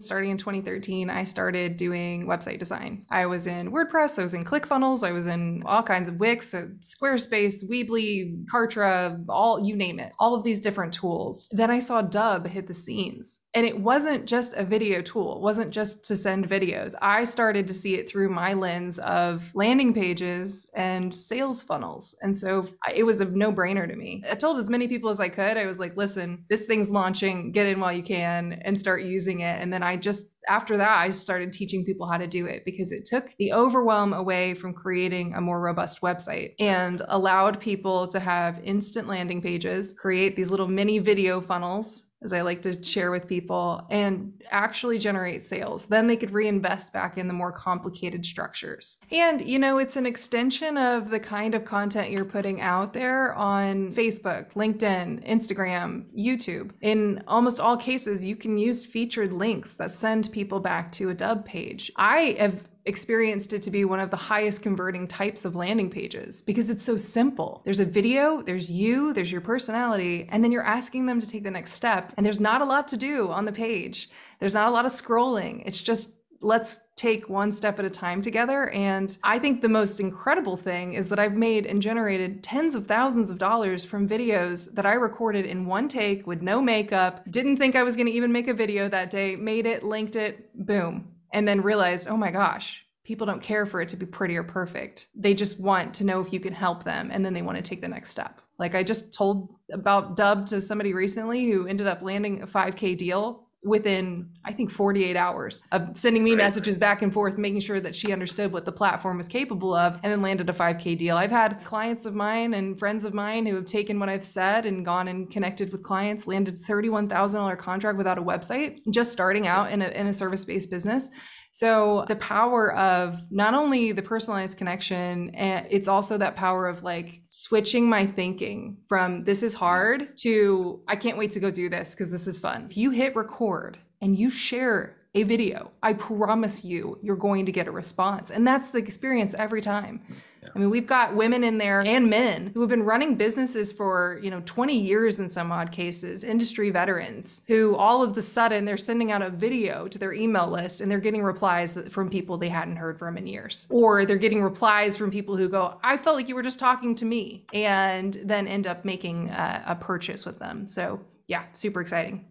Starting in 2013, I started doing website design. I was in WordPress, I was in ClickFunnels, I was in all kinds of Wix, uh, Squarespace, Weebly, Kartra, all you name it, all of these different tools. Then I saw Dubb hit the scenes. And it wasn't just a video tool, it wasn't just to send videos. I started to see it through my lens of landing pages and sales funnels. And so it was a no brainer to me. I told as many people as I could, I was like, listen, this thing's launching, get in while you can and start using it. And then I I just, after that, I started teaching people how to do it because it took the overwhelm away from creating a more robust website and allowed people to have instant landing pages, create these little mini video funnels as I like to share with people, and actually generate sales. Then they could reinvest back in the more complicated structures. And, you know, it's an extension of the kind of content you're putting out there on Facebook, LinkedIn, Instagram, YouTube. In almost all cases, you can use featured links that send people back to a Dubb page. I have experienced it to be one of the highest converting types of landing pages because it's so simple. There's a video, there's you, there's your personality, and then you're asking them to take the next step. And there's not a lot to do on the page. There's not a lot of scrolling. It's just let's take one step at a time together. And I think the most incredible thing is that I've made and generated tens of thousands of dollars from videos that I recorded in one take with no makeup. Didn't think I was going to even make a video that day, made it, linked it, boom and then realized, oh my gosh, people don't care for it to be pretty or perfect. They just want to know if you can help them and then they want to take the next step. Like I just told about Dubb to somebody recently who ended up landing a 5K deal within I think 48 hours of sending me right. messages back and forth, making sure that she understood what the platform was capable of, and then landed a 5K deal. I've had clients of mine and friends of mine who have taken what I've said and gone and connected with clients, landed $31,000 contract without a website, just starting out in a, in a service based business. So the power of not only the personalized connection, and it's also that power of like switching my thinking from this is hard to I can't wait to go do this because this is fun. If you hit record and you share a video, I promise you, you're going to get a response. And that's the experience every time. Yeah. I mean, we've got women in there and men who have been running businesses for, you know, 20 years in some odd cases, industry veterans who all of the sudden they're sending out a video to their email list and they're getting replies from people they hadn't heard from in years. Or they're getting replies from people who go, I felt like you were just talking to me, and then end up making a, a purchase with them. So, yeah, super exciting.